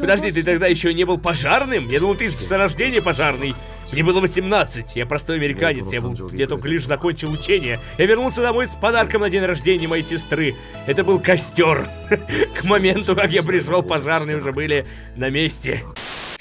Подожди, ты тогда еще не был пожарным? Я думал, ты с рождения пожарный. Мне было 18, я простой американец, я, был, я только лишь закончил учение. Я вернулся домой с подарком на день рождения моей сестры. Это был костер. К моменту, как я пришел, пожарные уже были на месте.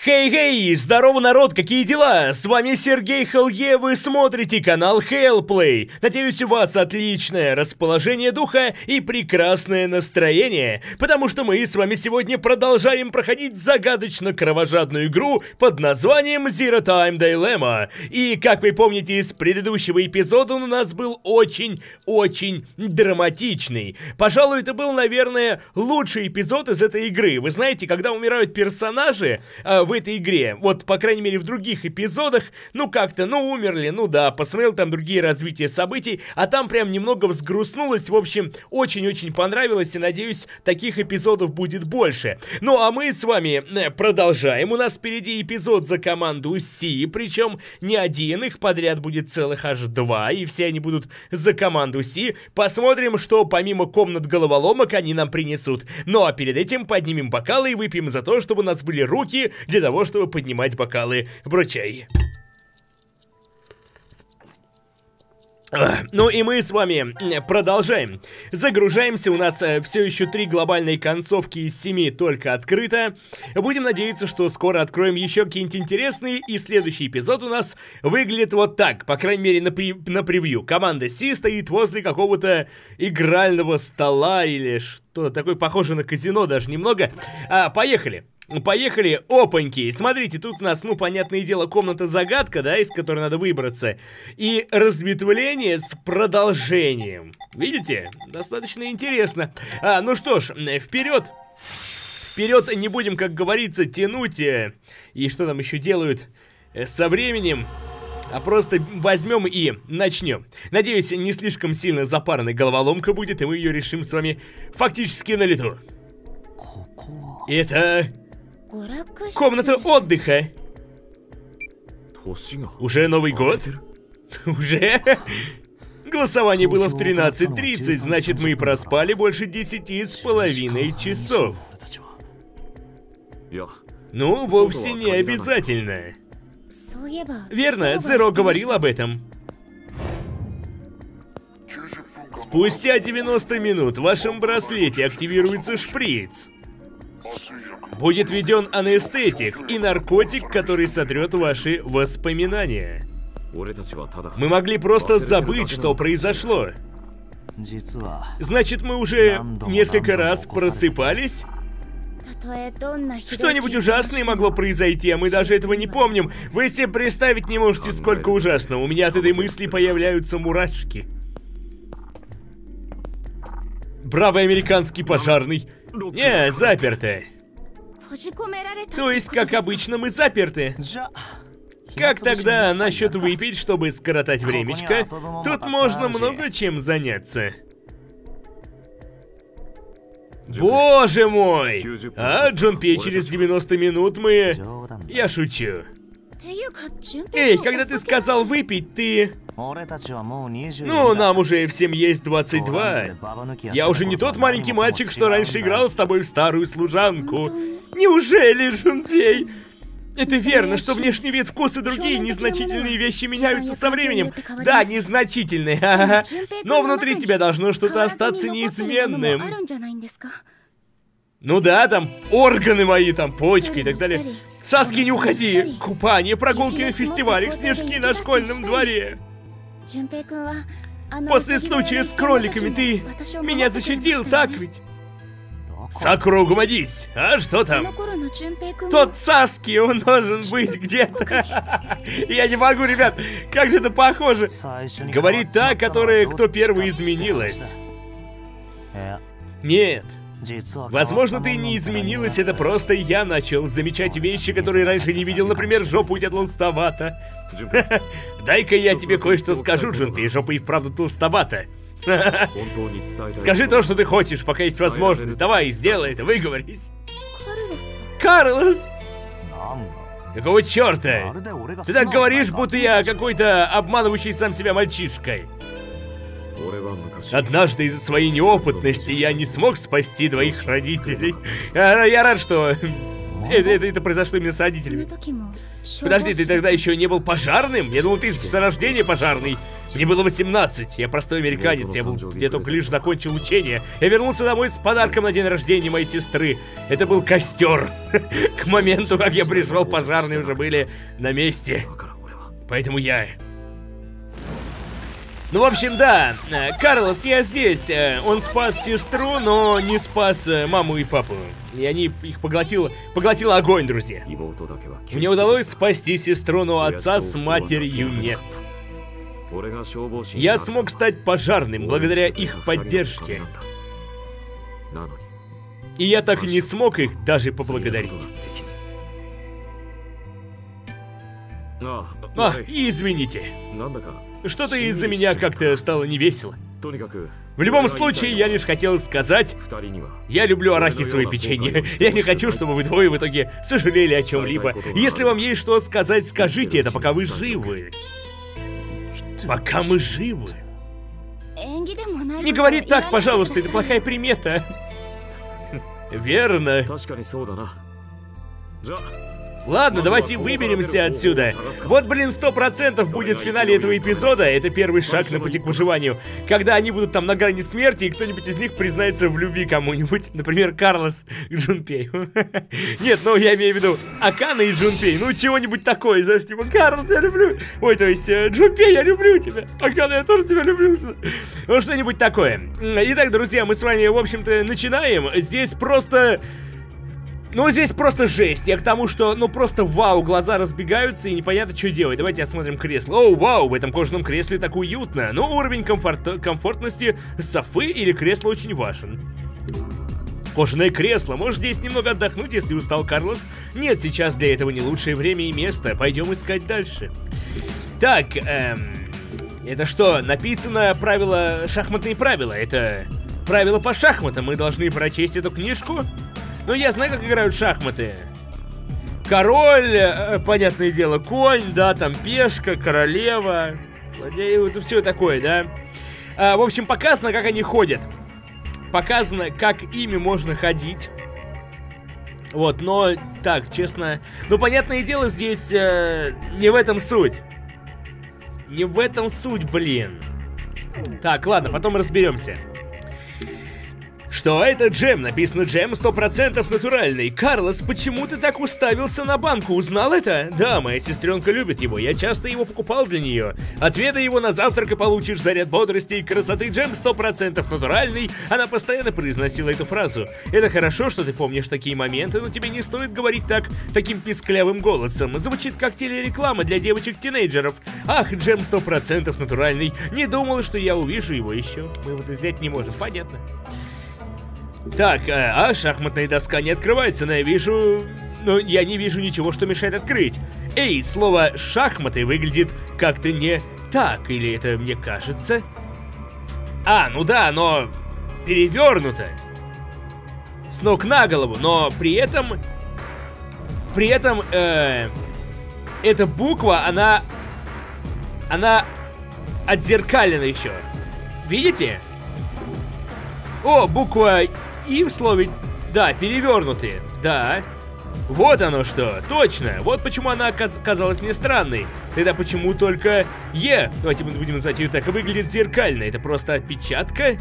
Хей-хей, здорово, народ, какие дела? С вами Сергей Хелге, вы смотрите канал Хейлплей. Надеюсь, у вас отличное расположение духа и прекрасное настроение, потому что мы с вами сегодня продолжаем проходить загадочно-кровожадную игру под названием Zero Time Dilemma. И, как вы помните из предыдущего эпизода, он у нас был очень-очень драматичный. Пожалуй, это был, наверное, лучший эпизод из этой игры. Вы знаете, когда умирают персонажи, а, вы этой игре. Вот, по крайней мере, в других эпизодах, ну как-то, ну умерли, ну да, посмотрел там другие развития событий, а там прям немного взгрустнулось. В общем, очень-очень понравилось и надеюсь, таких эпизодов будет больше. Ну а мы с вами э, продолжаем. У нас впереди эпизод за команду Си, причем не один, их подряд будет целых аж два, и все они будут за команду Си. Посмотрим, что помимо комнат головоломок они нам принесут. Ну а перед этим поднимем бокалы и выпьем за то, чтобы у нас были руки для того, чтобы поднимать бокалы. Бручай. Ну и мы с вами продолжаем. Загружаемся, у нас э, все еще три глобальные концовки из семи только открыто. Будем надеяться, что скоро откроем еще какие-нибудь интересные, и следующий эпизод у нас выглядит вот так, по крайней мере на, при... на превью. Команда Си стоит возле какого-то игрального стола или что-то такое, похоже на казино даже немного. А, поехали. Поехали, опаньки. Смотрите, тут у нас, ну, понятное дело, комната-загадка, да, из которой надо выбраться. И разветвление с продолжением. Видите? Достаточно интересно. А, ну что ж, вперед. Вперед не будем, как говорится, тянуть. Э, и что там еще делают э, со временем. А просто возьмем и начнем. Надеюсь, не слишком сильно запарная головоломка будет, и мы ее решим с вами фактически на лету. Это Комната отдыха. Уже Новый год? Уже? Голосование было в 13.30, значит мы проспали больше 10 с половиной часов. Ну, вовсе не обязательно. Верно, Зеро говорил об этом. Спустя 90 минут в вашем браслете активируется шприц. Будет введен анестетик и наркотик, который сотрет ваши воспоминания. Мы могли просто забыть, что произошло. Значит, мы уже несколько раз просыпались? Что-нибудь ужасное могло произойти, а мы даже этого не помним. Вы себе представить не можете, сколько ужасно. У меня от этой мысли появляются мурашки. Бравый американский пожарный. Не, заперто. То есть, как обычно, мы заперты. Как тогда насчет выпить, чтобы скоротать времечко? Тут можно много чем заняться. Боже мой! А, Джунпей, через 90 минут мы... Я шучу. Эй, когда ты сказал выпить, ты... Ну, нам уже всем есть 22. Я уже не тот маленький мальчик, что раньше играл с тобой в старую служанку. Неужели, Жунпей? Это верно, что внешний вид, вкус и другие незначительные вещи меняются со временем. Да, незначительные, Но внутри тебя должно что-то остаться неизменным. Ну да, там органы мои, там почки и так далее. Саски, не уходи! Купание, прогулки на фестивалях, снежки на школьном дворе. После случая с кроликами ты меня защитил, так ведь? Сакура, угомонись! А что там? Тот Саски, он должен быть где-то. Я не могу, ребят, как же это похоже. Говорит та, которая кто первый изменилась. Нет. Возможно, ты не изменилась, это просто я начал замечать вещи, которые раньше не видел, например, жопу у тебя толстовата. Дай-ка я тебе кое-что скажу, Джунпи, жопа и вправду толстовата. Скажи то, что ты хочешь, пока есть возможность. Давай, сделай это, выговорись. Карлос! Какого черта? Ты так говоришь, будто я какой-то обманывающий сам себя мальчишкой. Однажды из-за своей неопытности я не смог спасти двоих родителей. Я, я рад, что это, это, это произошло именно с родителями. Подожди, ты тогда еще не был пожарным? Я думал, ты с рождения пожарный. Мне было 18, я простой американец, я, был, я только лишь закончил учение. Я вернулся домой с подарком на день рождения моей сестры. Это был костер. К моменту, как я пришел, пожарные уже были на месте. Поэтому я ну, в общем, да, э, Карлос, я здесь. Э, он спас сестру, но не спас э, маму и папу. И они их поглотил, поглотил огонь, друзья. Мне удалось спасти сестру, но отца с матерью нет. Я смог стать пожарным благодаря их поддержке. И я так и не смог их даже поблагодарить. А, извините. Что-то из-за меня как-то стало невесело. В любом случае, я лишь хотел сказать, я люблю арахисовое печенье. Я не хочу, чтобы вы двое в итоге сожалели о чем-либо. Если вам есть что сказать, скажите это, пока вы живы. Пока мы живы. Не говори так, пожалуйста, это плохая примета. Верно. Ладно, давайте выберемся отсюда. Вот, блин, сто процентов будет в финале этого эпизода. Это первый шаг на пути к выживанию. Когда они будут там на грани смерти, и кто-нибудь из них признается в любви кому-нибудь. Например, Карлос к Джунпею. Нет, ну я имею в виду Акана и Джунпей. Ну, чего-нибудь такое, знаешь, типа, Карлос, я люблю. Ой, то есть, э, Джунпей, я люблю тебя. Акана, я тоже тебя люблю. Ну, что-нибудь такое. Итак, друзья, мы с вами, в общем-то, начинаем. Здесь просто ну, здесь просто жесть. Я к тому, что, ну, просто вау, глаза разбегаются и непонятно, что делать. Давайте осмотрим кресло. О, вау, в этом кожаном кресле так уютно. Но уровень комфорт комфортности Софы или кресла очень важен. Кожаное кресло. Можешь здесь немного отдохнуть, если устал, Карлос? Нет, сейчас для этого не лучшее время и место. Пойдем искать дальше. Так, эм... Это что, написано правила, шахматные правила? Это правила по шахматам. Мы должны прочесть эту книжку? Ну, я знаю, как играют шахматы. Король, э, понятное дело, конь, да, там пешка, королева, владею, это все такое, да. А, в общем, показано, как они ходят. Показано, как ими можно ходить. Вот, но, так, честно... Ну, понятное дело, здесь э, не в этом суть. Не в этом суть, блин. Так, ладно, потом разберемся. Что это джем? Написано джем 100% натуральный. Карлос, почему ты так уставился на банку? Узнал это? Да, моя сестренка любит его. Я часто его покупал для нее. Отведай его на завтрак и получишь заряд бодрости и красоты. Джем 100% натуральный. Она постоянно произносила эту фразу. Это хорошо, что ты помнишь такие моменты, но тебе не стоит говорить так, таким писклявым голосом. Звучит как телереклама для девочек-тинейджеров. Ах, джем 100% натуральный. Не думал, что я увижу его еще. Мы его взять не можем. Понятно. Так, э, а шахматная доска не открывается, но я вижу... Но я не вижу ничего, что мешает открыть. Эй, слово «шахматы» выглядит как-то не так, или это мне кажется? А, ну да, но перевернуто. С ног на голову, но при этом... При этом, э, эта буква, она... Она отзеркалена еще. Видите? О, буква и в слове... Да, перевернутые. Да. Вот оно что, точно. Вот почему она казалась мне странной. Тогда почему только Е, давайте мы будем называть ее так, выглядит зеркально. Это просто отпечатка?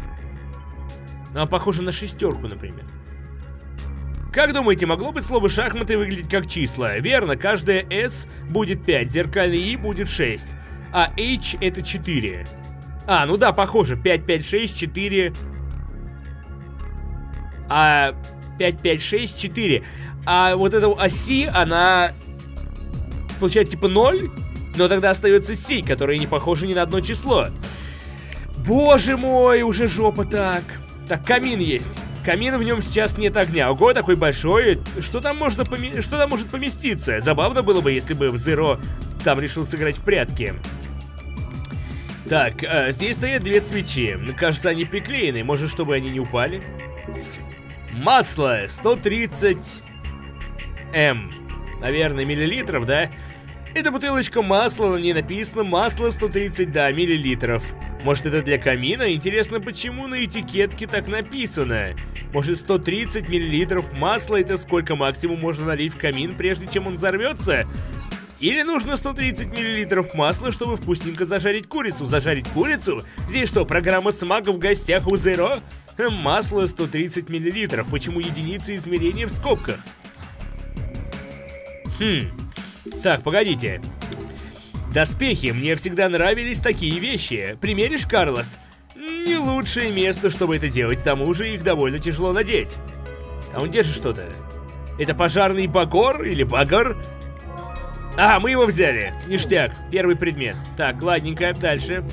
Она похожа на шестерку, например. Как думаете, могло быть слово шахматы выглядеть как числа? Верно, каждая S будет 5, зеркальный И будет 6, а H это 4. А, ну да, похоже, 5, 5, 6, 4, а 5, 5, 6, 4. А вот эта оси, она получает типа 0, но тогда остается си, которая не похожа ни на одно число. Боже мой, уже жопа так. Так, камин есть. Камин в нем сейчас нет огня. Ого, такой большой. Что там можно поме... Что там может поместиться? Забавно было бы, если бы в Zero там решил сыграть в прятки. Так, а, здесь стоят две свечи. Кажется, они приклеены. Может, чтобы они не упали? Масло 130 М. Наверное, миллилитров, да? Это бутылочка масла, на ней написано масло 130 да, миллилитров. Может это для камина? Интересно, почему на этикетке так написано? Может 130 миллилитров масла это сколько максимум можно налить в камин, прежде чем он взорвется? Или нужно 130 миллилитров масла, чтобы вкусненько зажарить курицу? Зажарить курицу? Здесь что, программа смага в гостях у Zero? Масло 130 миллилитров. Почему единицы измерения в скобках? Хм. Так, погодите. Доспехи. Мне всегда нравились такие вещи. Примеришь, Карлос? Не лучшее место, чтобы это делать. К тому же их довольно тяжело надеть. А он держит что-то. Это пожарный багор или багор? А, мы его взяли. Ништяк. Первый предмет. Так, ладненько. Дальше.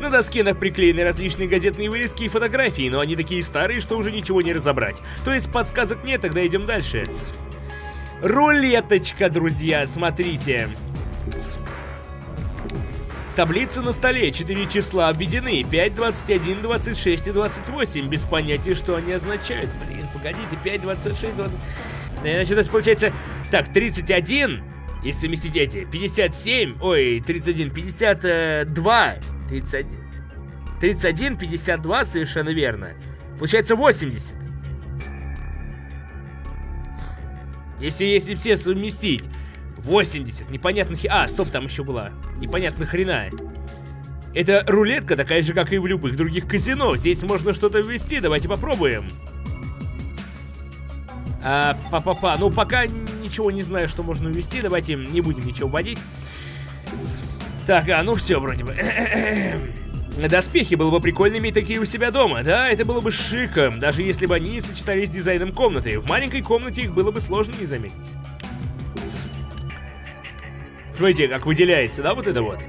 На доске приклеены различные газетные вырезки и фотографии, но они такие старые, что уже ничего не разобрать. То есть подсказок нет, тогда идем дальше. Рулеточка, друзья, смотрите. Таблицы на столе, 4 числа обведены, 5, 21, 26 и 28, без понятия, что они означают. Блин, погодите, 5, 26, 20... Значит, то есть получается, так, 31, если совместить эти, 57, ой, 31, 52, 31, 31, 52, совершенно верно. Получается 80. Если, если все совместить, 80, непонятно хи... А, стоп, там еще была. Непонятно хрена. Это рулетка такая же, как и в любых других казино. Здесь можно что-то ввести, давайте попробуем. А, па-па-па. Ну, пока ничего не знаю, что можно ввести. Давайте не будем ничего вводить. Так, а, ну все, вроде бы. Доспехи было бы прикольно иметь такие у себя дома, да, это было бы шиком, даже если бы они сочетались с дизайном комнаты. В маленькой комнате их было бы сложно не заметить. Смотрите, как выделяется, да, вот это вот?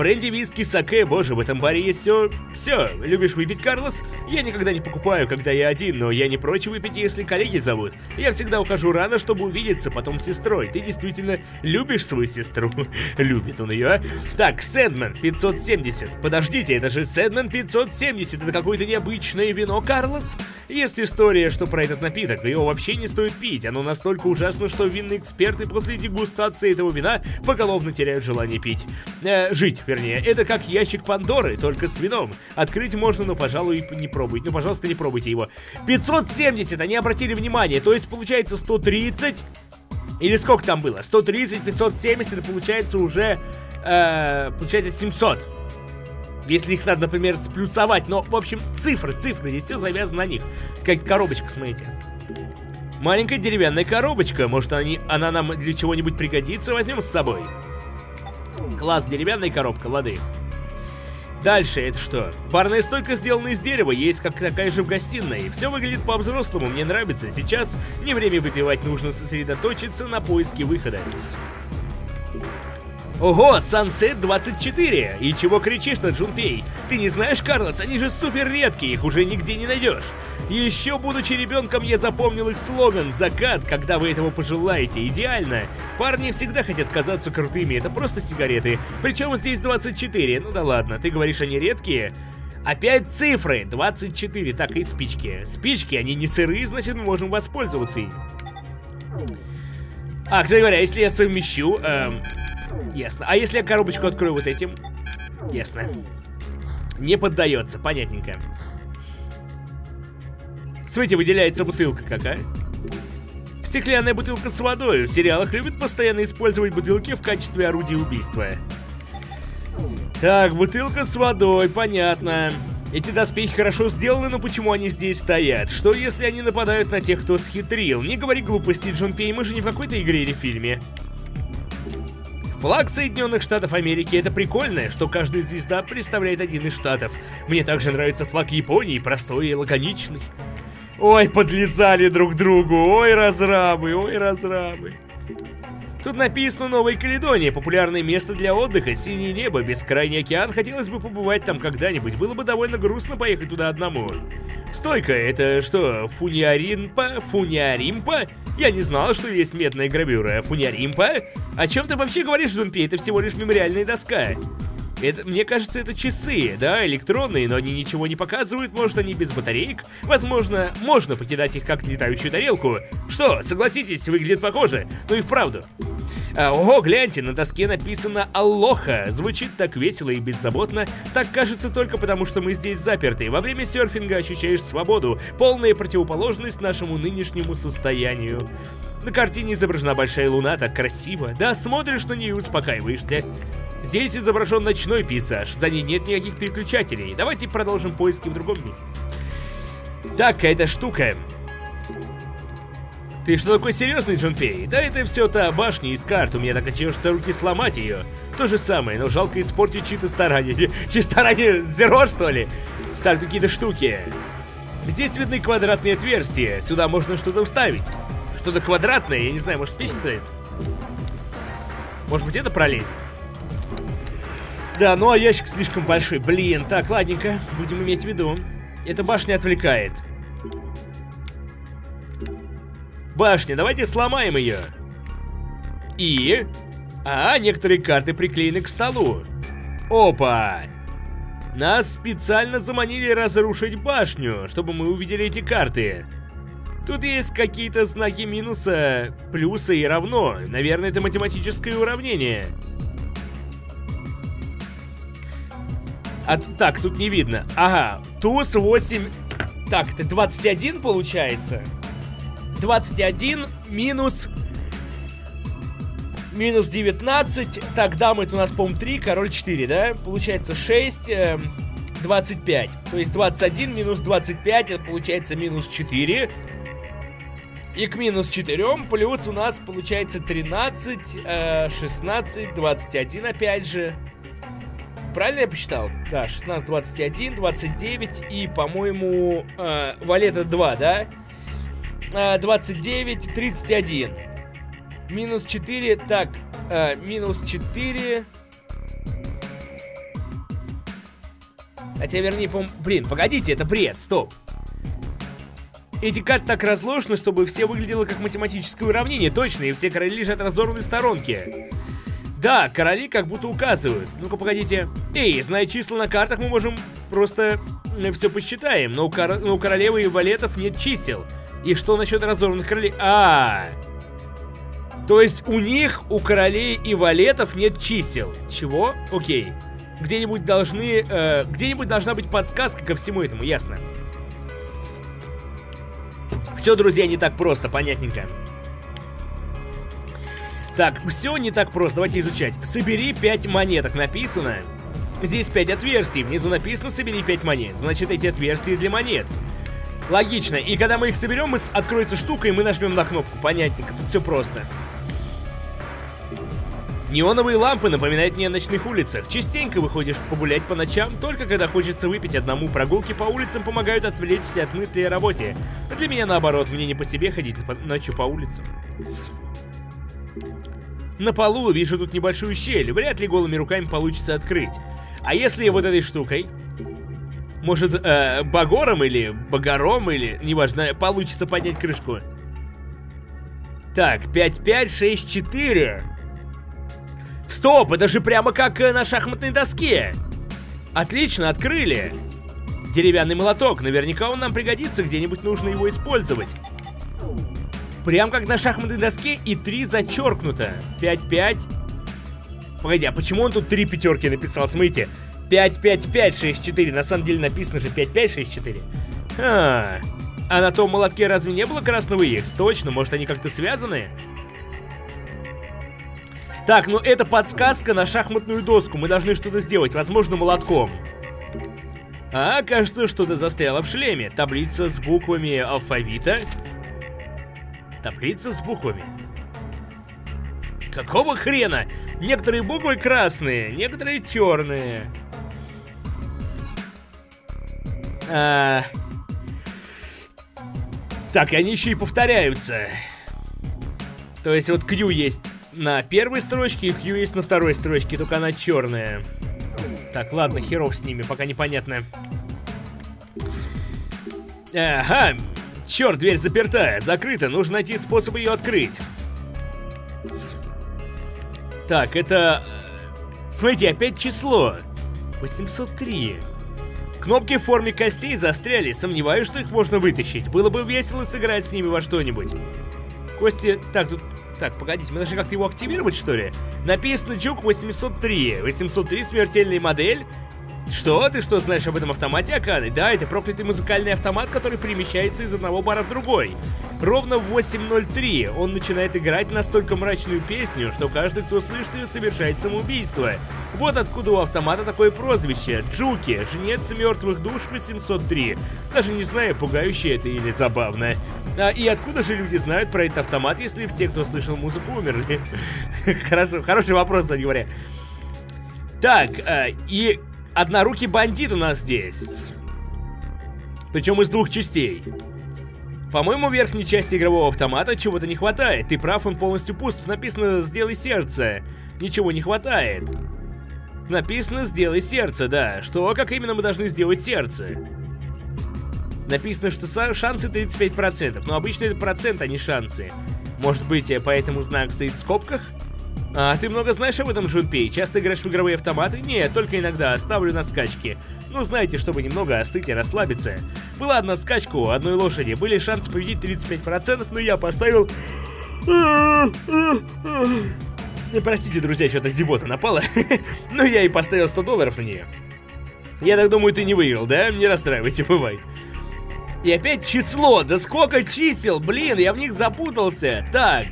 Бренди, виски, саке, боже, в этом баре есть все... Все, любишь выпить, Карлос? Я никогда не покупаю, когда я один, но я не прочь выпить, если коллеги зовут. Я всегда ухожу рано, чтобы увидеться потом с сестрой. Ты действительно любишь свою сестру? Любит он ее, а? Так, Сэдмен, 570. Подождите, это же Сэдмен 570. Это какое-то необычное вино, Карлос? Есть история, что про этот напиток, его вообще не стоит пить. Оно настолько ужасно, что винные эксперты после дегустации этого вина поголовно теряют желание пить. Э, жить, вернее. Это как ящик Пандоры, только с вином. Открыть можно, но, пожалуй, не пробуйте. Ну, пожалуйста, не пробуйте его. 570, они обратили внимание. То есть, получается, 130... Или сколько там было? 130, 570, это получается уже... Э, получается 700. Если их надо, например, сплюсовать. Но, в общем, цифры, цифры. Здесь все завязано на них. Как коробочка, смотрите. Маленькая деревянная коробочка. Может, они, она нам для чего-нибудь пригодится? Возьмем с собой. Класс, деревянная коробка, лады. Дальше, это что? Барная стойка сделана из дерева, есть как такая же в гостиной. Все выглядит по-взрослому, мне нравится. Сейчас не время выпивать, нужно сосредоточиться на поиске выхода. Ого, Sunset 24! И чего кричишь-то, Джунпей? Ты не знаешь, Карлос, они же супер редкие, их уже нигде не найдешь. Еще будучи ребенком, я запомнил их слоган «Закат, когда вы этого пожелаете». Идеально. Парни всегда хотят казаться крутыми, это просто сигареты. Причем здесь 24, ну да ладно, ты говоришь, они редкие? Опять цифры, 24, так и спички. Спички, они не сырые, значит мы можем воспользоваться ими. А, кстати говоря, если я совмещу... Эм, Ясно. А если я коробочку открою вот этим? Ясно. Не поддается, понятненько. Смотрите, выделяется бутылка какая. Стеклянная бутылка с водой. В сериалах любят постоянно использовать бутылки в качестве орудия убийства. Так, бутылка с водой, понятно. Эти доспехи хорошо сделаны, но почему они здесь стоят? Что если они нападают на тех, кто схитрил? Не говори глупости, Джон Пей, мы же не в какой-то игре или фильме. Флаг Соединенных Штатов Америки это прикольно, что каждая звезда представляет один из штатов. Мне также нравится флаг Японии, простой и лаконичный. Ой, подлезали друг другу, ой, разрабы, ой, разрабы. Тут написано Новая Каледония, популярное место для отдыха, синее небо, бескрайний океан, хотелось бы побывать там когда-нибудь, было бы довольно грустно поехать туда одному. Стойка, это что, фуниаринпа, фуниаримпа? Я не знал, что есть медная гравюра, фуниаримпа? О чем ты вообще говоришь, Дунпи? Это всего лишь мемориальная доска. Это, мне кажется, это часы, да, электронные, но они ничего не показывают, может они без батареек? Возможно, можно покидать их как летающую тарелку. Что, согласитесь, выглядит похоже, ну и вправду. А, ого, гляньте, на доске написано «Алоха». Звучит так весело и беззаботно. Так кажется только потому, что мы здесь заперты. Во время серфинга ощущаешь свободу, полная противоположность нашему нынешнему состоянию. На картине изображена большая луна, так красиво. Да, смотришь на нее и успокаиваешься. Здесь изображен ночной пейзаж, за ней нет никаких переключателей. Давайте продолжим поиски в другом месте. Так, какая-то штука. Ты что такой серьезный, Джунпей? Да это все та башня из карт, у меня так чешутся руки сломать ее. То же самое, но жалко испортить чьи-то старания. Чьи старания зеро, что ли? Так, какие-то штуки. Здесь видны квадратные отверстия, сюда можно что-то вставить. Что-то квадратное, я не знаю, может печь куда Может быть это пролезть? Да, ну а ящик слишком большой. Блин, так, ладненько, будем иметь в виду. Эта башня отвлекает. Башня, давайте сломаем ее. И... А, некоторые карты приклеены к столу. Опа! Нас специально заманили разрушить башню, чтобы мы увидели эти карты. Тут есть какие-то знаки минуса, плюса и равно. Наверное, это математическое уравнение. А, так, тут не видно. Ага, туз 8... Так, это 21 получается? 21 минус... Минус 19. Так, дамы это у нас, по-моему, 3, король 4, да? Получается 6, э, 25. То есть 21 минус 25, это получается минус 4. И к минус 4 плюс у нас получается 13, э, 16, 21 опять же. Правильно я посчитал? Да, 16, 21, 29 и, по-моему, э, валета 2, да? Э, 29, 31. Минус 4, так, э, минус 4... Хотя, вернее, по Блин, погодите, это бред, стоп. Эти карты так разложены, чтобы все выглядело как математическое уравнение, точно, и все короли лежат разорваны в сторонке. Да, короли как будто указывают. Ну-ка, погодите. Эй, зная числа на картах, мы можем просто э, все посчитаем. Но у, кор... но у королевы и валетов нет чисел. И что насчет разорванных королей? А, -а, а То есть у них, у королей и валетов нет чисел. Чего? Окей. Где-нибудь должны... Э, Где-нибудь должна быть подсказка ко всему этому, ясно. Все, друзья, не так просто, понятненько. Так, все не так просто, давайте изучать. Собери 5 монеток, написано. Здесь 5 отверстий, внизу написано собери 5 монет. Значит, эти отверстия для монет. Логично, и когда мы их соберем, мы откроется штука, и мы нажмем на кнопку. Понятненько, тут все просто. Неоновые лампы напоминают мне о ночных улицах. Частенько выходишь погулять по ночам, только когда хочется выпить одному. Прогулки по улицам помогают отвлечься от мыслей о работе. Для меня наоборот, мне не по себе ходить ночью по улицам. На полу вижу тут небольшую щель, вряд ли голыми руками получится открыть. А если вот этой штукой? Может, э, багором или багором, или, неважно, получится поднять крышку? Так, 5, 5, 6, 4. Стоп, это же прямо как э, на шахматной доске. Отлично, открыли. Деревянный молоток, наверняка он нам пригодится, где-нибудь нужно его использовать. Прям как на шахматной доске и 3 зачеркнуто. 5-5. Погоди, а почему он тут 3 пятерки написал? Смотрите. 5-5-5-6-4. На самом деле написано же 5-5-6-4. А, а на том молотке разве не было красного X? Точно, может они как-то связаны? Так, ну это подсказка на шахматную доску. Мы должны что-то сделать, возможно, молотком. А, кажется, что-то застряло в шлеме. Таблица с буквами алфавита. Таблица с буквами. Какого хрена? Некоторые буквы красные, некоторые черные. А... Так, и они еще и повторяются. То есть вот Q есть на первой строчке, и Q есть на второй строчке, только она черная. Так, ладно, херов с ними, пока непонятно. Ага, Черт, дверь запертая, закрыта, нужно найти способ ее открыть. Так, это... Э, смотрите, опять число. 803. Кнопки в форме костей застряли, сомневаюсь, что их можно вытащить. Было бы весело сыграть с ними во что-нибудь. Кости... Так, тут Так, погодите, мы должны как-то его активировать, что ли? Написано Джук 803. 803 смертельная модель. Что? Ты что знаешь об этом автомате, Аканы? Да, это проклятый музыкальный автомат, который перемещается из одного бара в другой. Ровно в 8.03 он начинает играть настолько мрачную песню, что каждый, кто слышит ее, совершает самоубийство. Вот откуда у автомата такое прозвище. Джуки, жнец мертвых душ 803. Даже не знаю, пугающе это или забавно. А, и откуда же люди знают про этот автомат, если все, кто слышал музыку, умерли? Хорошо, хороший вопрос, кстати говоря. Так, а, и однорукий бандит у нас здесь. Причем из двух частей. По-моему, верхней части игрового автомата чего-то не хватает. Ты прав, он полностью пуст. Написано «Сделай сердце». Ничего не хватает. Написано «Сделай сердце», да. Что, как именно мы должны сделать сердце? Написано, что шансы 35%. Но обычно это процент, а не шансы. Может быть, поэтому знак стоит в скобках? А, ты много знаешь об этом, Джунпей? Часто играешь в игровые автоматы? Нет, только иногда, ставлю на скачки. Ну, знаете, чтобы немного остыть и расслабиться. Была одна скачка у одной лошади, были шансы победить 35%, но я поставил... Простите, друзья, что-то зибота напала. но я и поставил 100 долларов на нее. Я так думаю, ты не выиграл, да? Не расстраивайся, бывает. И опять число, да сколько чисел, блин, я в них запутался. Так,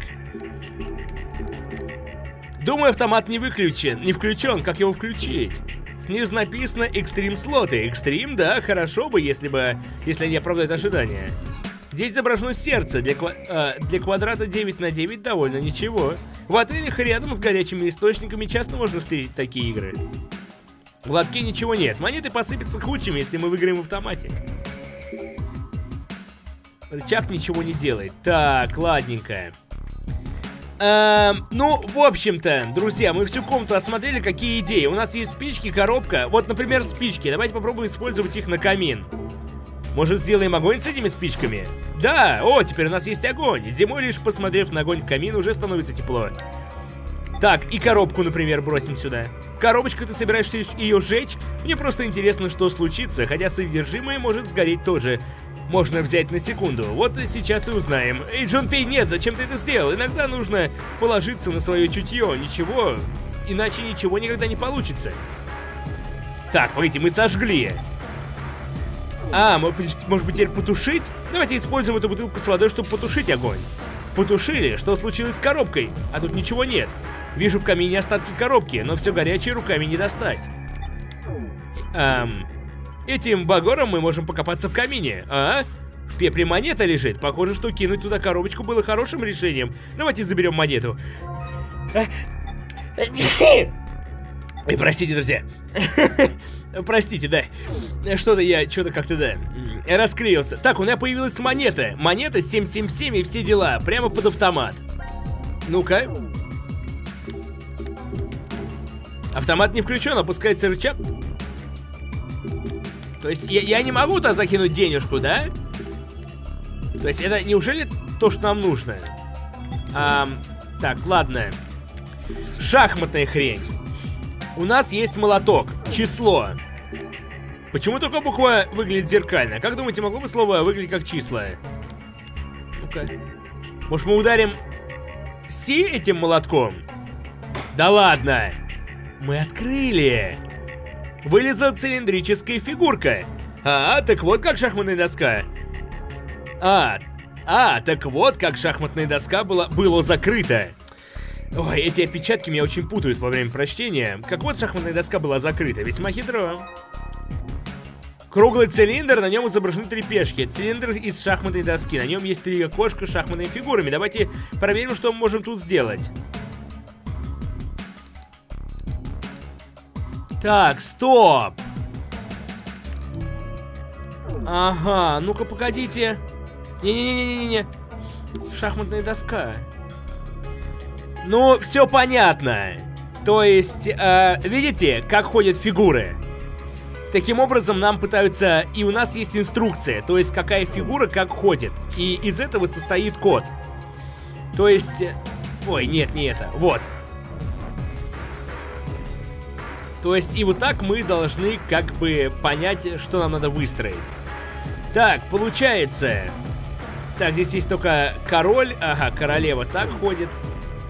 Думаю, автомат не выключен, не включен, как его включить? Снизу написано экстрим слоты. Экстрим, да, хорошо бы, если бы, если они оправдают ожидания. Здесь изображено сердце, для, ква э, для квадрата 9 на 9 довольно ничего. В отелях рядом с горячими источниками часто можно встретить такие игры. В лотке ничего нет, монеты посыпятся худшими, если мы выиграем в автомате. Рычаг ничего не делает. Так, ладненько. Эм, ну, в общем-то, друзья, мы всю комнату осмотрели, какие идеи. У нас есть спички, коробка. Вот, например, спички. Давайте попробуем использовать их на камин. Может, сделаем огонь с этими спичками? Да, о, теперь у нас есть огонь. Зимой, лишь посмотрев на огонь в камин, уже становится тепло. Так, и коробку, например, бросим сюда. Коробочка, ты собираешься ее сжечь? Мне просто интересно, что случится, хотя содержимое может сгореть тоже можно взять на секунду. Вот сейчас и узнаем. Эй, Джон Пей, нет, зачем ты это сделал? Иногда нужно положиться на свое чутье. Ничего, иначе ничего никогда не получится. Так, погодите, мы сожгли. А, может быть теперь потушить? Давайте используем эту бутылку с водой, чтобы потушить огонь. Потушили? Что случилось с коробкой? А тут ничего нет. Вижу в камине остатки коробки, но все горячее руками не достать. Эм, Этим багором мы можем покопаться в камине, а? В пепре монета лежит. Похоже, что кинуть туда коробочку было хорошим решением. Давайте заберем монету. И простите, друзья. Простите, да. Что-то я, что-то как-то, да, расклеился. Так, у меня появилась монета. Монета 777 и все дела. Прямо под автомат. Ну-ка. Автомат не включен, опускается рычаг. То есть я, я не могу туда закинуть денежку, да? То есть это неужели то, что нам нужно? А, так, ладно. Шахматная хрень. У нас есть молоток. Число. Почему только буква выглядит зеркально? Как думаете, могло бы слово выглядеть как числа? Ну-ка. Может мы ударим Си этим молотком? Да ладно. Мы открыли. Вылезла цилиндрическая фигурка. А, так вот как шахматная доска. А, а, так вот как шахматная доска была, была закрыта. Ой, эти опечатки меня очень путают во время прочтения. Как вот шахматная доска была закрыта, весьма хитро. Круглый цилиндр, на нем изображены три пешки. Цилиндр из шахматной доски. На нем есть три окошка с шахматными фигурами. Давайте проверим, что мы можем тут сделать. Так, стоп! Ага, ну-ка, погодите. Не-не-не-не-не-не. Шахматная доска. Ну, все понятно. То есть, э, видите, как ходят фигуры? Таким образом, нам пытаются... И у нас есть инструкция, то есть, какая фигура как ходит. И из этого состоит код. То есть... Ой, нет, не это. Вот. То есть и вот так мы должны как бы понять, что нам надо выстроить. Так, получается... Так, здесь есть только король. Ага, королева так ходит.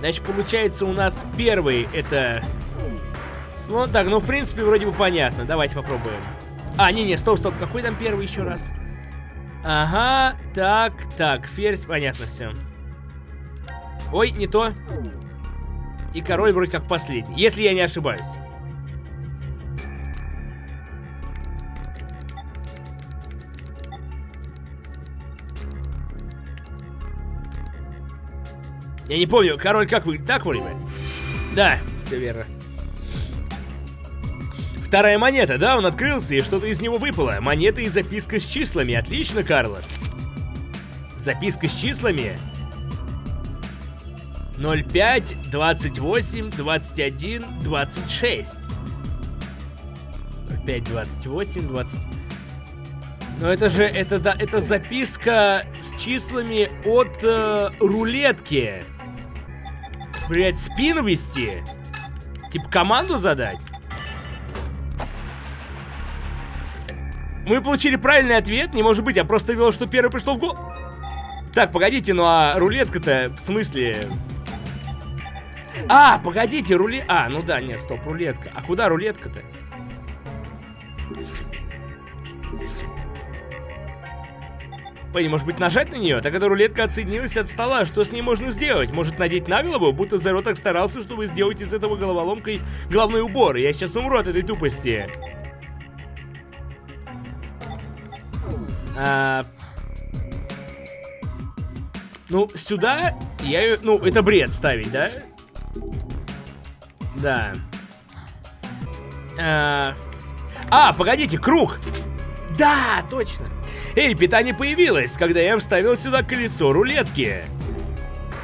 Значит, получается у нас первый это слон. Так, ну в принципе вроде бы понятно. Давайте попробуем. А, не-не, стоп, стоп. Какой там первый еще раз? Ага, так, так, ферзь, понятно все. Ой, не то. И король вроде как последний, если я не ошибаюсь. Я не помню, король как вы, так вроде бы? Да, все верно. Вторая монета, да, он открылся, и что-то из него выпало. Монета и записка с числами. Отлично, Карлос. Записка с числами? 05, 28, 21, 26. 05, 28, 20... Но это же, это, да, это записка с числами от э, рулетки. Блять, спин вести? Типа команду задать? Мы получили правильный ответ, не может быть, я просто вел, что первый пришло в голову. Так, погодите, ну а рулетка-то, в смысле... А, погодите, рулет... А, ну да, нет, стоп, рулетка. А куда рулетка-то? Пойди, может быть, нажать на нее? Так эта рулетка отсоединилась от стола. Что с ней можно сделать? Может, надеть на голову? Будто Зеро так старался, чтобы сделать из этого головоломкой главный убор. Я сейчас умру от этой тупости. А... Ну, сюда я ее... Ну, это бред ставить, да? Да. А, а погодите, круг! Да, точно. Эй, питание появилось, когда я вставил сюда колесо рулетки.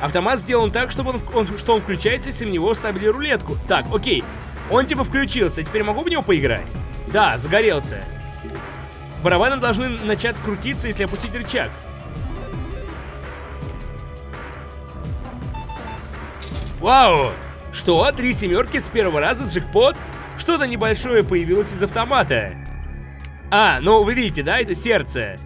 Автомат сделан так, чтобы он, он, что он включается, если в него вставили рулетку. Так, окей. Он типа включился, теперь могу в него поиграть? Да, загорелся. Барабаны должны начать крутиться, если опустить рычаг. Вау! Что? Три семерки с первого раза джекпот? Что-то небольшое появилось из автомата. А, ну вы видите, да, это сердце.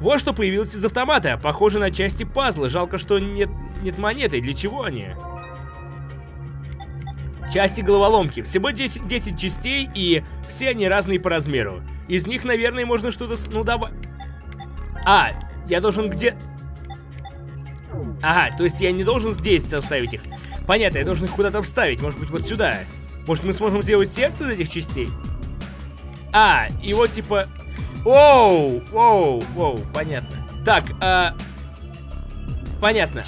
Вот что появилось из автомата. Похоже на части пазла. Жалко, что нет, нет монеты. Для чего они? Части головоломки. Всего 10, 10 частей, и все они разные по размеру. Из них, наверное, можно что-то... Ну, давай... А, я должен где... Ага, то есть я не должен здесь оставить их. Понятно, я должен их куда-то вставить. Может быть, вот сюда. Может, мы сможем сделать сердце из этих частей? А, вот типа... Оу, оу, оу, понятно. Так, а... Понятно.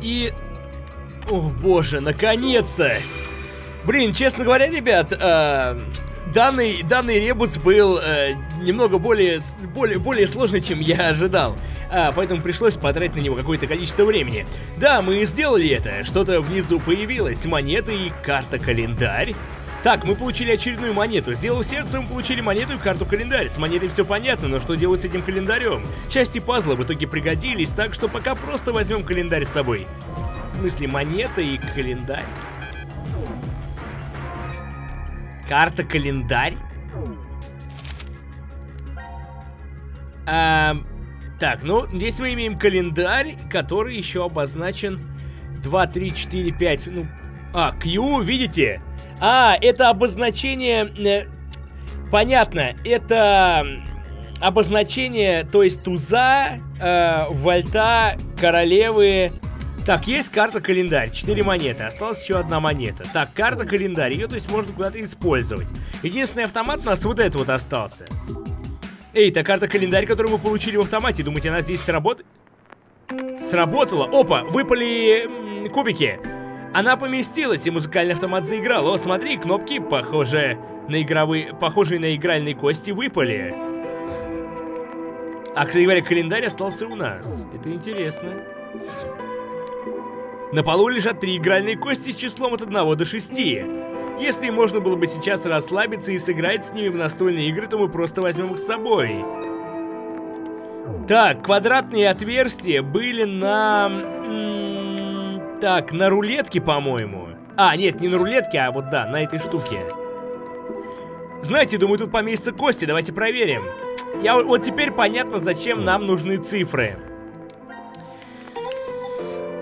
И... О, боже, наконец-то! Блин, честно говоря, ребят, э, данный, данный ребус был э, немного более, более, более сложный, чем я ожидал а, поэтому пришлось потратить на него какое-то количество времени. Да, мы сделали это, что-то внизу появилось, монеты и карта-календарь. Так, мы получили очередную монету. Сделав сердце, мы получили монету и карту-календарь. С монетой все понятно, но что делать с этим календарем? Части пазла в итоге пригодились, так что пока просто возьмем календарь с собой. В смысле, монета и календарь? Карта-календарь? Эм... Так, ну, здесь мы имеем календарь, который еще обозначен 2, 3, 4, 5, ну... А, Q, видите? А, это обозначение... Э, понятно, это обозначение, то есть туза, э, вольта, королевы. Так, есть карта-календарь, 4 монеты, осталась еще одна монета. Так, карта-календарь, ее, то есть, можно куда-то использовать. Единственный автомат у нас вот этот вот остался. Эй, это карта-календарь, которую мы получили в автомате. Думаете, она здесь сработает? Сработала. Опа, выпали кубики. Она поместилась, и музыкальный автомат заиграл. О, смотри, кнопки, похоже на игровые, похожие на игральные кости, выпали. А, кстати говоря, календарь остался у нас. Это интересно. На полу лежат три игральные кости с числом от 1 до 6. Если можно было бы сейчас расслабиться и сыграть с ними в настольные игры, то мы просто возьмем их с собой. Так, квадратные отверстия были на... так, на рулетке, по-моему. А, нет, не на рулетке, а вот да, на этой штуке. Знаете, думаю, тут поместятся кости, давайте проверим. Я, вот теперь понятно, зачем нам нужны цифры.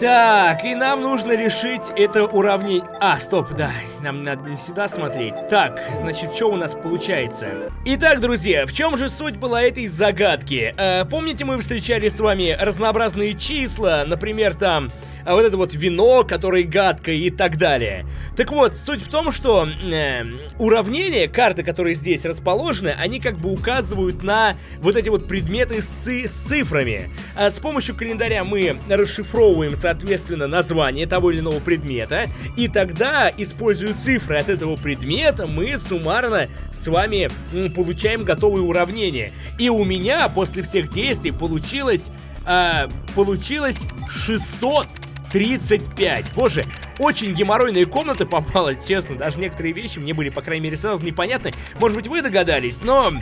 Так, и нам нужно решить это уравнение... А, стоп, да, нам надо не сюда смотреть. Так, значит, что у нас получается? Итак, друзья, в чем же суть была этой загадки? Э, помните, мы встречали с вами разнообразные числа, например, там а вот это вот вино, которое гадкое и так далее. Так вот, суть в том, что э, уравнения, карты, которые здесь расположены, они как бы указывают на вот эти вот предметы с, с цифрами. А с помощью календаря мы расшифровываем, соответственно, название того или иного предмета, и тогда, используя цифры от этого предмета, мы суммарно с вами получаем готовые уравнения. И у меня после всех действий получилось... А, получилось 600 35. Боже, очень геморройные комнаты попалась, честно. Даже некоторые вещи мне были, по крайней мере, сразу непонятны. Может быть, вы догадались, но...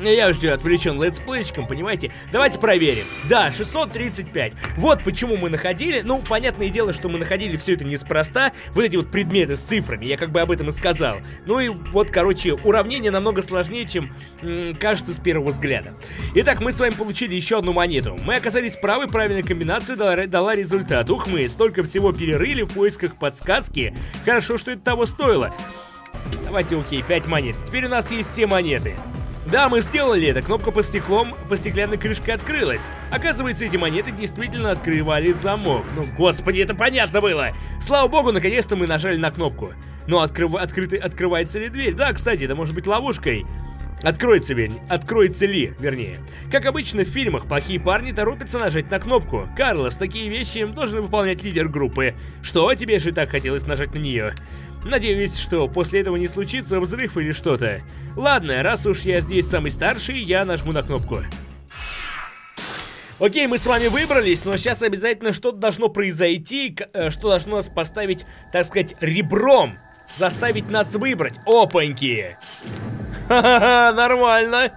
Я уже отвлечен летсплейчиком, понимаете? Давайте проверим. Да, 635. Вот почему мы находили. Ну, понятное дело, что мы находили все это неспроста. Вот эти вот предметы с цифрами, я как бы об этом и сказал. Ну и вот, короче, уравнение намного сложнее, чем кажется с первого взгляда. Итак, мы с вами получили еще одну монету. Мы оказались правы, правильная комбинация дала, дала результат. Ух мы, столько всего перерыли в поисках подсказки. Хорошо, что это того стоило. Давайте, окей, 5 монет. Теперь у нас есть все монеты. Да, мы сделали это. Кнопка по стеклом, по стеклянной крышке открылась. Оказывается, эти монеты действительно открывали замок. Ну, господи, это понятно было. Слава богу, наконец-то мы нажали на кнопку. Но открыв... открыты... открывается ли дверь? Да, кстати, это может быть ловушкой. Откроется, вер... Откроется ли, вернее. Как обычно в фильмах, плохие парни торопятся нажать на кнопку. Карлос, такие вещи должен выполнять лидер группы. Что, тебе же так хотелось нажать на нее? Надеюсь, что после этого не случится взрыв или что-то. Ладно, раз уж я здесь самый старший, я нажму на кнопку. Окей, мы с вами выбрались, но сейчас обязательно что-то должно произойти, э, что должно нас поставить, так сказать, ребром. Заставить нас выбрать. Опаньки! Ха-ха-ха, нормально.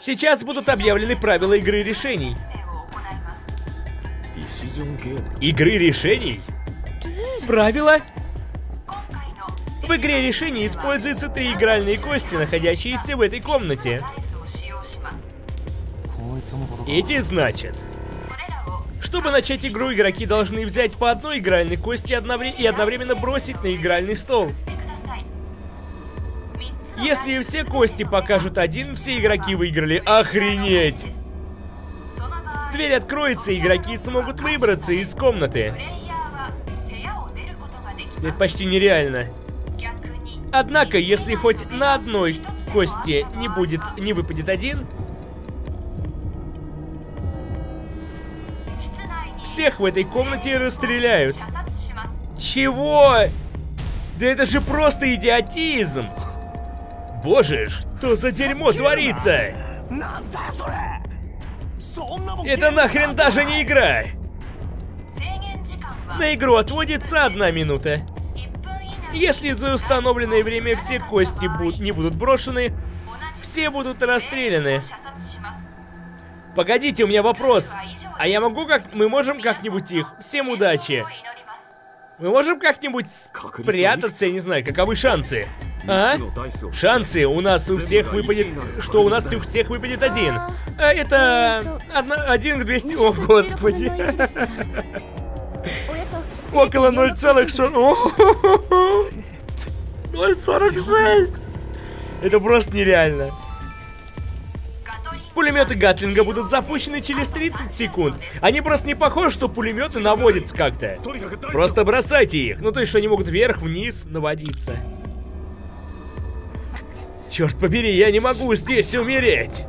Сейчас будут объявлены правила игры решений. Игры решений? Правила? В игре решений используются три игральные кости, находящиеся в этой комнате. Эти значат. Чтобы начать игру, игроки должны взять по одной игральной кости и одновременно бросить на игральный стол. Если все кости покажут один, все игроки выиграли. Охренеть! Дверь откроется, игроки смогут выбраться из комнаты. Это почти нереально. Однако, если хоть на одной кости не будет, не выпадет один, всех в этой комнате расстреляют. Чего? Да это же просто идиотизм! Боже, что за дерьмо творится? Это нахрен даже не игра! На игру отводится одна минута. Если за установленное время все кости будут, не будут брошены, все будут расстреляны. Погодите, у меня вопрос. А я могу как... Мы можем как-нибудь их... Всем удачи. Мы можем как-нибудь прятаться, я не знаю, каковы шансы? А? Шансы у нас у всех выпадет... Что у нас у всех выпадет один. А это... Одна, один к 200... О, господи. Около 0,6... 0,46. Это просто нереально. Пулеметы Гатлинга будут запущены через 30 секунд. Они просто не похожи, что пулеметы наводятся как-то. Просто бросайте их. Ну то есть, они могут вверх, вниз наводиться. Черт побери, я не могу здесь умереть.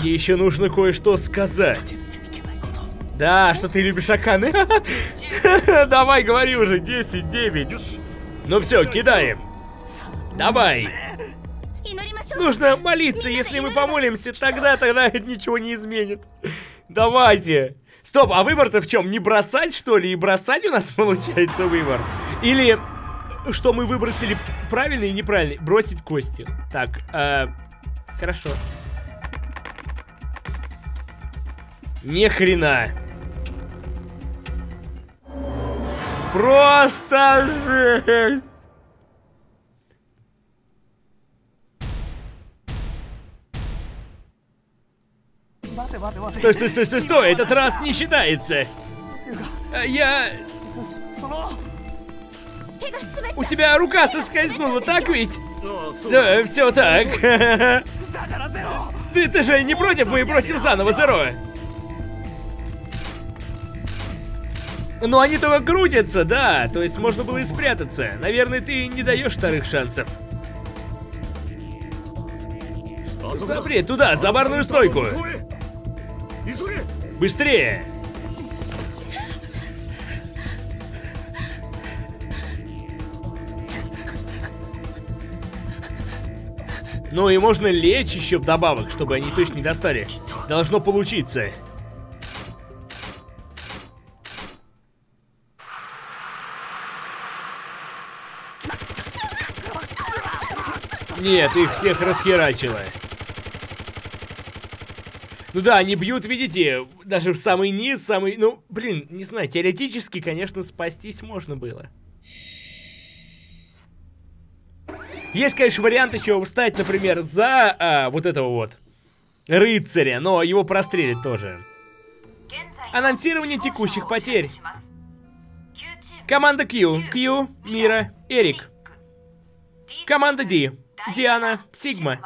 Мне еще нужно кое-что сказать. Да, что ты любишь Аканы. Давай, говори уже, 10, 9. Ну все, кидаем. Давай. Нужно молиться, если мы помолимся, тогда, тогда это ничего не изменит. Давайте. Стоп, а выбор-то в чем? Не бросать, что ли? И бросать у нас получается выбор? Или что мы выбросили правильно и неправильно. Бросить кости. Так, э, хорошо. Ни хрена. Просто жесть! Стой, стой, стой, стой, стой! Этот раз не считается! А Я... У тебя рука соскользнула, так ведь? Да, все так. Ты, ты же не против, мы бросим заново, Зеро? Но они только крутятся, да. То есть можно было и спрятаться. Наверное, ты не даешь вторых шансов. Запри, туда, за барную стойку. Быстрее! Ну и можно лечь еще добавок, чтобы они точно не достали. Должно получиться. Нет, их всех расхерачило. Ну да, они бьют, видите, даже в самый низ, самый... Ну, блин, не знаю, теоретически, конечно, спастись можно было. Есть, конечно, вариант еще встать, например, за а, вот этого вот рыцаря, но его прострелят тоже. Анонсирование текущих потерь. Команда Q, Q, Мира, Эрик. Команда D, Диана, Сигма.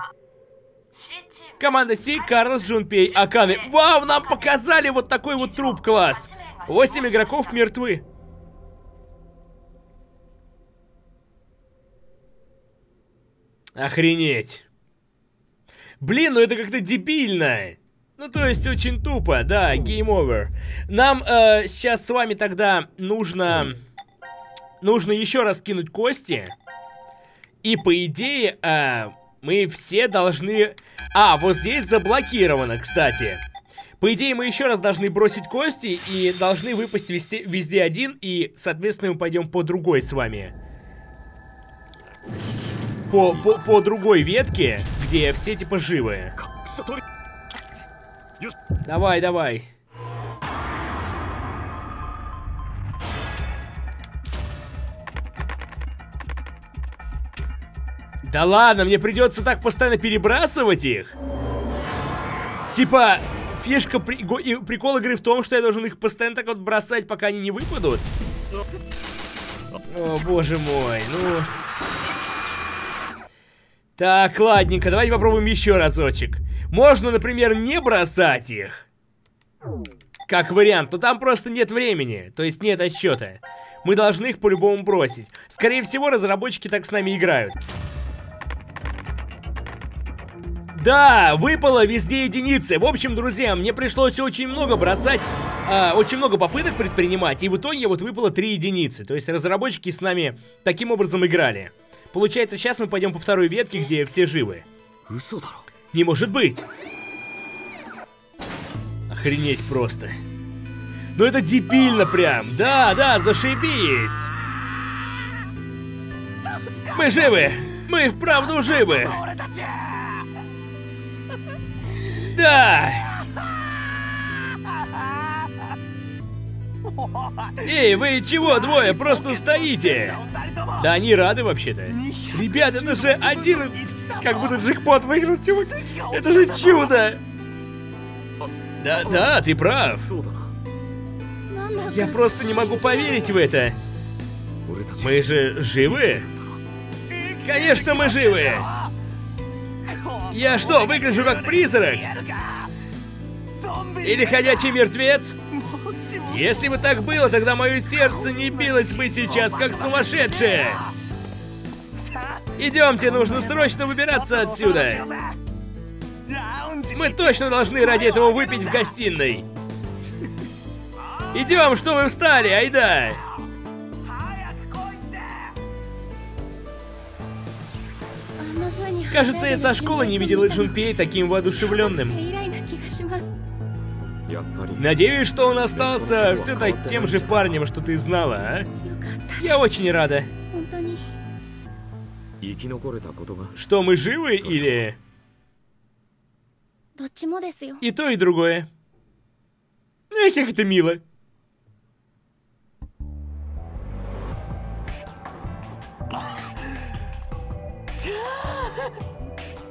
Команда Си, Карлос, Джунпей, Аканы. Вау, нам показали вот такой вот труп класс. Восемь игроков мертвы. Охренеть. Блин, ну это как-то дебильно. Ну, то есть, очень тупо, да, game over. Нам э, сейчас с вами тогда нужно... Нужно еще раз кинуть кости. И, по идее, э, мы все должны... А, вот здесь заблокировано, кстати. По идее, мы еще раз должны бросить кости и должны выпасть везде, везде один, и, соответственно, мы пойдем по другой с вами. По, по, по другой ветке, где все типа живые. Давай, давай. Да ладно, мне придется так постоянно перебрасывать их. Типа, фишка, при, и прикол игры в том, что я должен их постоянно так вот бросать, пока они не выпадут. О, боже мой, ну... Так, ладненько, давайте попробуем еще разочек. Можно, например, не бросать их. Как вариант, но там просто нет времени, то есть нет отсчета. Мы должны их по-любому бросить. Скорее всего, разработчики так с нами играют. Да, выпало везде единицы. В общем, друзья, мне пришлось очень много бросать, э, очень много попыток предпринимать, и в итоге вот выпало 3 единицы. То есть разработчики с нами таким образом играли. Получается, сейчас мы пойдем по второй ветке, где все живы. Не может быть! Охренеть просто. Ну это дебильно прям. Да, да, зашибись. Мы живы! Мы вправду живы! Да! Эй, вы чего, двое, просто стоите? Да они рады вообще-то. Ребят, это же один, как будто джекпот выиграл, чувак. Это же чудо! Да, да, ты прав. Я просто не могу поверить в это. Мы же живы? Конечно, мы живы! Я что, выгляжу как призрак? Или ходячий мертвец? Если бы так было, тогда мое сердце не билось бы сейчас, как сумасшедшее. Идемте, нужно срочно выбираться отсюда. Мы точно должны ради этого выпить в гостиной. Идем, что вы встали, айда! Кажется, я со школы не видела Джунпей таким воодушевленным. Надеюсь, что он остался все так тем же парнем, что ты знала, а? Я очень рада. Что, мы живы или... И то, и другое. Эх, как это мило.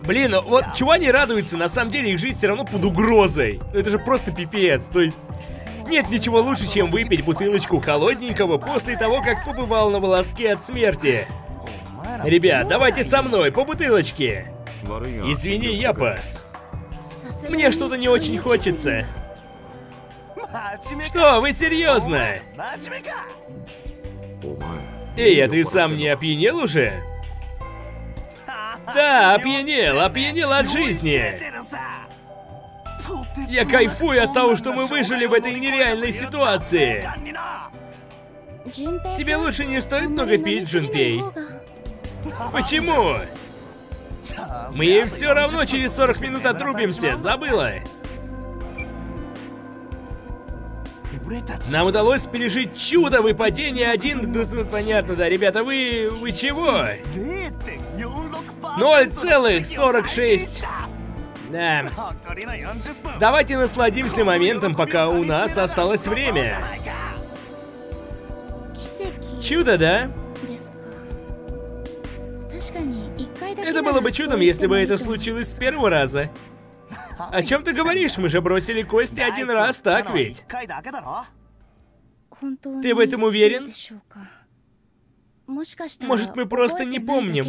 Блин, ну вот чего они радуются? На самом деле их жизнь все равно под угрозой. Это же просто пипец. То есть нет ничего лучше, чем выпить бутылочку холодненького после того, как побывал на волоске от смерти. Ребят, давайте со мной по бутылочке. Извини, я пас. Мне что-то не очень хочется. Что, вы серьезно? Эй, а ты сам не опьянел уже? Да, опьянел, опьянел от жизни. Я кайфую от того, что мы выжили в этой нереальной ситуации. Тебе лучше не стоит много пить, Джунпей. Почему? Мы все равно через 40 минут отрубимся, забыла? Нам удалось пережить чудо выпадения один... Ну, понятно, да, ребята, вы... вы чего? 0,46. Да. Давайте насладимся моментом, пока у нас осталось время. Чудо, да? Это было бы чудом, если бы это случилось с первого раза. О чем ты говоришь? Мы же бросили кости один раз, так ведь? Ты в этом уверен? Может, мы просто не помним.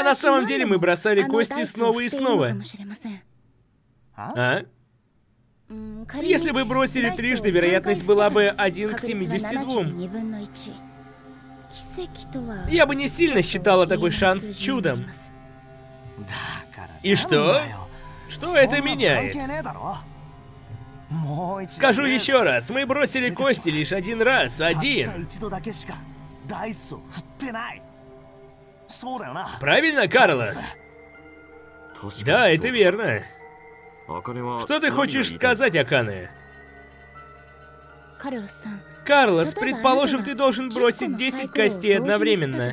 А на самом деле мы бросали кости снова и снова. А? Если бы бросили трижды, вероятность была бы 1 к 72. Я бы не сильно считала такой шанс чудом. И что? Что это меняет? Скажу еще раз, мы бросили кости лишь один раз, один. Правильно, Карлос? Да, это верно. Что ты хочешь сказать, Акане? Карлос, предположим, ты должен бросить 10 костей одновременно.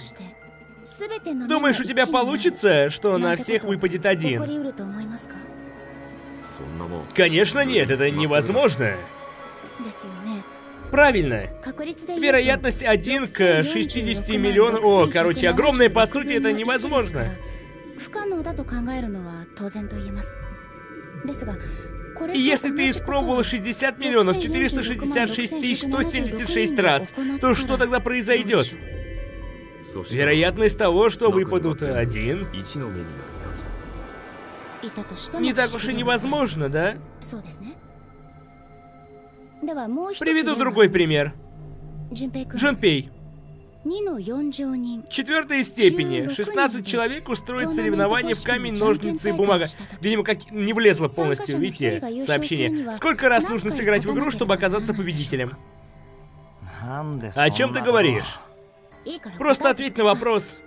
Думаешь, у тебя получится, что на всех выпадет один? Конечно нет, это невозможно. Правильно. Вероятность 1 к 60 миллионам... О, короче, огромная, по сути, это невозможно. И если ты испробовал 60 миллионов 466 тысяч 176 раз, то что тогда произойдет? Вероятность того, что выпадут один... Не так уж и невозможно, да? Приведу другой пример. Джунпей. Четвертой степени. 16 человек устроят соревнование в камень, ножницы и бумага. Видимо, как не влезло полностью, видите, сообщение. Сколько раз нужно сыграть в игру, чтобы оказаться победителем? О чем ты говоришь? Просто ответь на вопрос.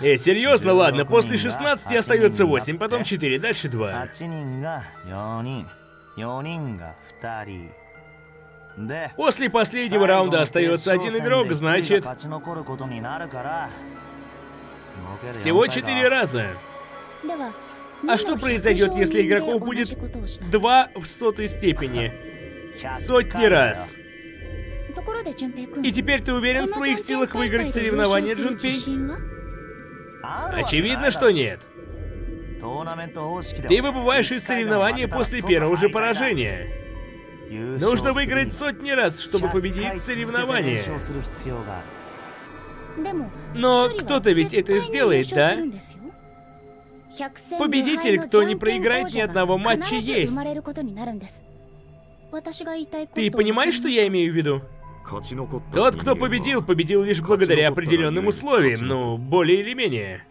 Эй, серьезно, ладно, после 16 остается 8, потом 4, дальше 2. После последнего раунда остается один игрок, значит... Всего 4 раза. А что произойдет, если игроков будет 2 в сотой степени? Сотни раз. И теперь ты уверен в своих силах выиграть соревнование, Джунпей? Очевидно, что нет. Ты выбываешь из соревнования после первого же поражения. Нужно выиграть сотни раз, чтобы победить соревнование. Но кто-то ведь это сделает, да? Победитель, кто не проиграет ни одного матча, есть. Ты понимаешь, что я имею в виду? Тот, кто победил, победил лишь благодаря определенным условиям, ну, более или менее.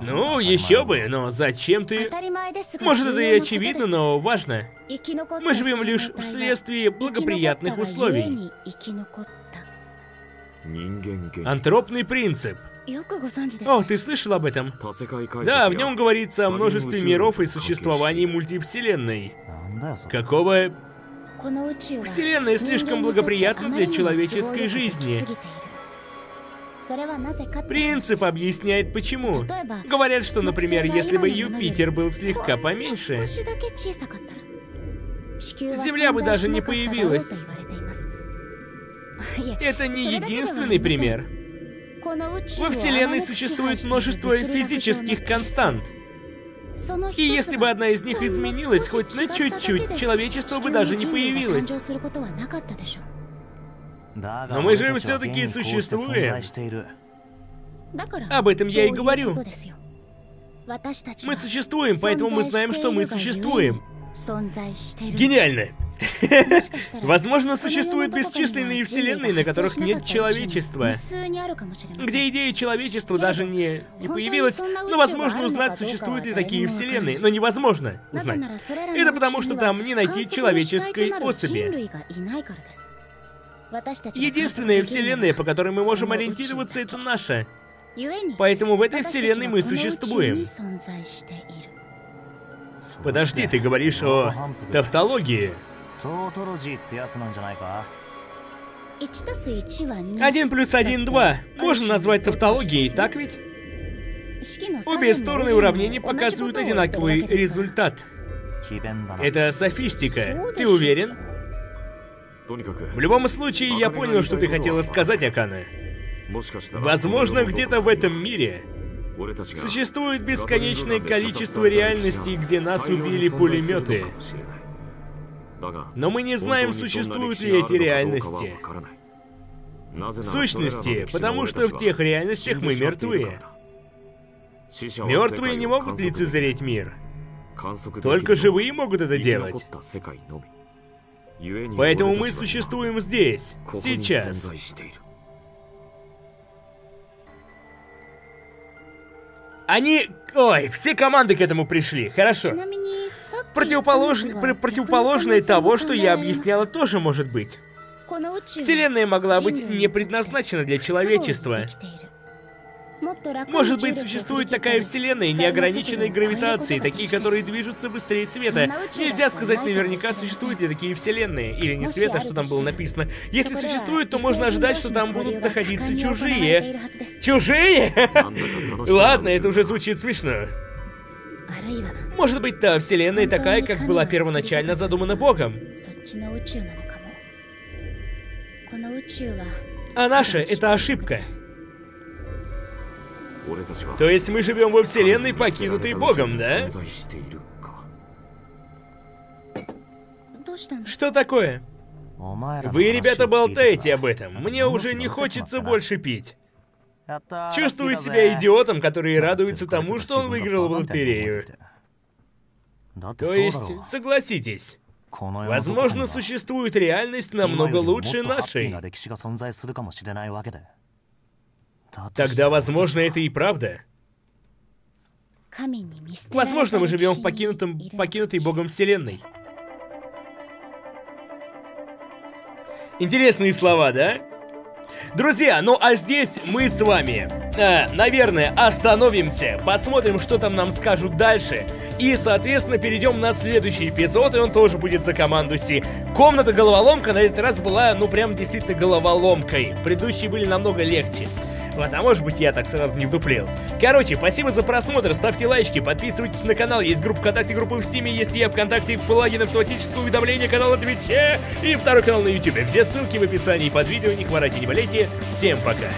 Ну, еще бы, но зачем ты... Может, это и очевидно, но важно. Мы живем лишь вследствие благоприятных условий. Антропный принцип. О, ты слышал об этом? Да, в нем говорится о множестве миров и существовании мультивселенной. Какого Вселенная слишком благоприятна для человеческой жизни. Принцип объясняет почему. Говорят, что, например, если бы Юпитер был слегка поменьше, Земля бы даже не появилась. Это не единственный пример. Во Вселенной существует множество физических констант. И если бы одна из них изменилась хоть на чуть-чуть, человечество бы даже не появилось. Но мы же все-таки существуем. Об этом я и говорю. Мы существуем, поэтому мы знаем, что мы существуем. Гениально! Возможно, существуют бесчисленные вселенные, на которых нет человечества. Где идея человечества даже не, не появилась, но возможно узнать, существуют ли такие вселенные, но невозможно узнать. Это потому, что там не найти человеческой особи. Единственная вселенная, по которой мы можем ориентироваться, это наша. Поэтому в этой вселенной мы существуем. Подожди, ты говоришь о тавтологии. Один плюс один два. Можно назвать тавтологией, так ведь? Обе стороны уравнений показывают одинаковый результат. Это софистика. Ты уверен? В любом случае, я понял, что ты хотела сказать, Акана. Возможно, где-то в этом мире существует бесконечное количество реальностей, где нас убили пулеметы. Но мы не знаем, существуют ли эти реальности. В сущности, потому что в тех реальностях мы мертвые. Мертвые не могут лицезреть мир. Только живые могут это делать. Поэтому мы существуем здесь, сейчас. Они... Ой, все команды к этому пришли. Хорошо. Противополож... Пр противоположное того, что я объясняла, тоже может быть. Вселенная могла быть не предназначена для человечества. Может быть, существует такая вселенная неограниченной гравитацией, такие, которые движутся быстрее света. Нельзя сказать наверняка, существуют ли такие вселенные, или не света, что там было написано. Если существует, то можно ожидать, что там будут находиться чужие. Чужие? Ладно, это уже звучит смешно. Может быть, та вселенная такая, как была первоначально задумана Богом. А наша — это ошибка. То есть мы живем во вселенной, покинутой Богом, да? Что такое? Вы, ребята, болтаете об этом. Мне уже не хочется больше пить. Чувствую себя идиотом, который радуется тому, что он выиграл в лотерею. То есть, согласитесь, возможно, существует реальность намного лучше нашей. Тогда, возможно, это и правда. Возможно, мы живем в покинутом, покинутой Богом Вселенной. Интересные слова, да? Друзья, ну а здесь мы с вами, э, наверное, остановимся, посмотрим, что там нам скажут дальше. И, соответственно, перейдем на следующий эпизод, и он тоже будет за команду Си. Комната головоломка на этот раз была, ну прям действительно головоломкой. Предыдущие были намного легче. Вот, а может быть я так сразу не вдуплил. Короче, спасибо за просмотр, ставьте лайки, подписывайтесь на канал, есть группа ВКонтакте, группа в Стиме, есть я ВКонтакте, плагин автоматического уведомления, канал на Твиче и второй канал на Ютубе. Все ссылки в описании под видео, не хворайте, не болейте. Всем пока.